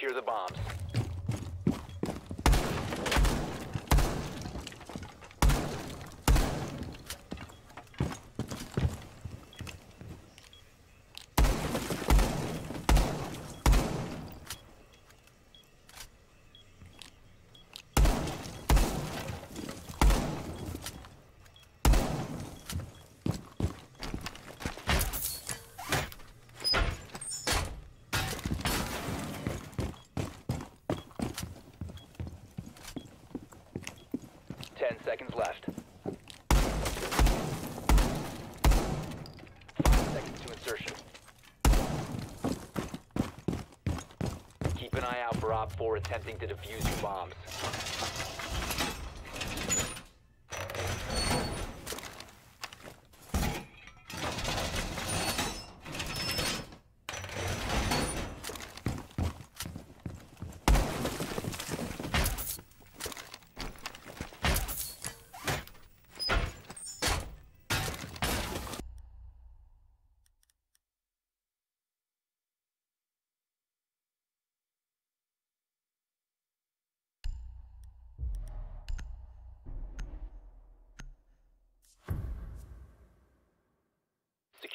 Secure the bombs. Ten seconds left. Five seconds to insertion. Keep an eye out for OpFor attempting to defuse your bombs.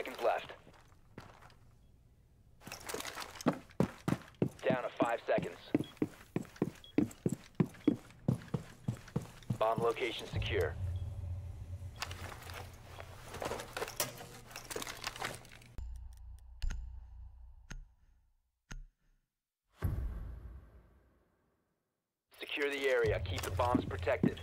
Seconds left. Down to five seconds. Bomb location secure. Secure the area. Keep the bombs protected.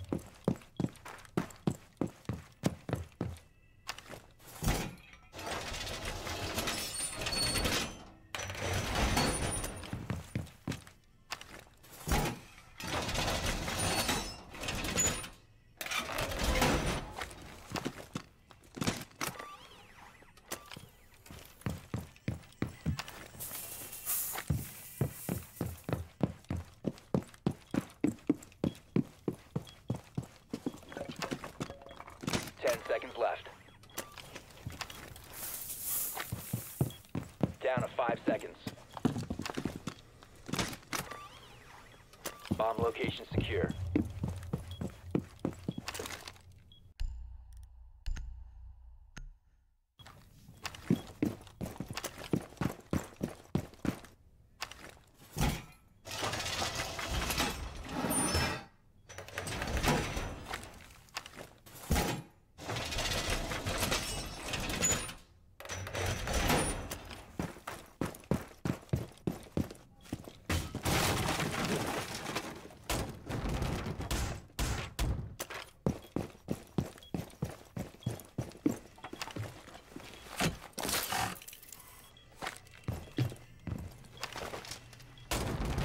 Ten seconds left. Down to five seconds. Bomb location secure.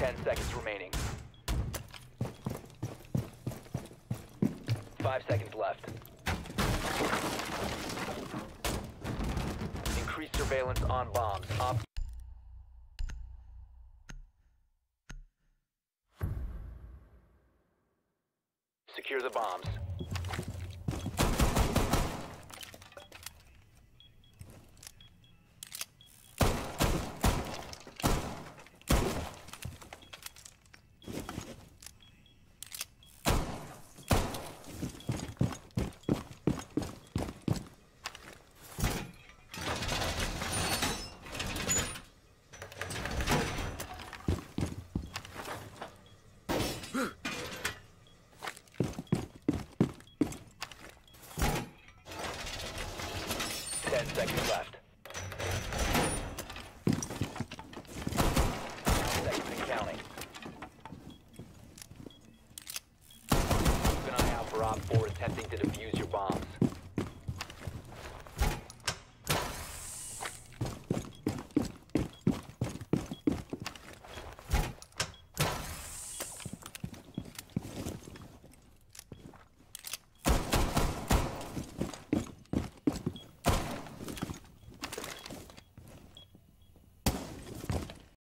Ten seconds remaining. Five seconds left. Increased surveillance on bombs. Op Secure the bombs. Ten seconds left. Seconds and counting. Keep an eye out for OpFor attempting to defuse your bombs.